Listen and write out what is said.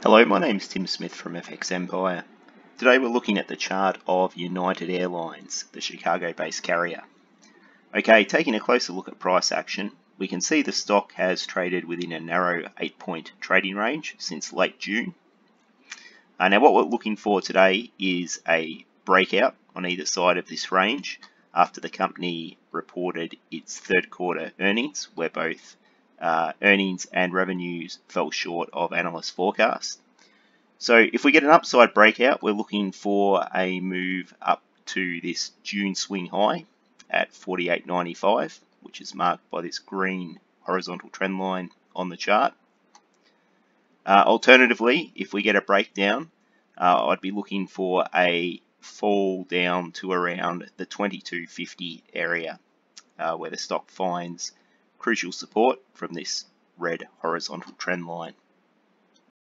Hello, my name is Tim Smith from FX Empire. Today we're looking at the chart of United Airlines, the Chicago-based carrier. Okay, taking a closer look at price action, we can see the stock has traded within a narrow 8-point trading range since late June. Uh, now what we're looking for today is a breakout on either side of this range after the company reported its third quarter earnings, where both uh, earnings and revenues fell short of analyst forecast. So if we get an upside breakout, we're looking for a move up to this June swing high at 48.95, which is marked by this green horizontal trend line on the chart. Uh, alternatively, if we get a breakdown, uh, I'd be looking for a fall down to around the 2250 area uh, where the stock finds crucial support from this red horizontal trend line.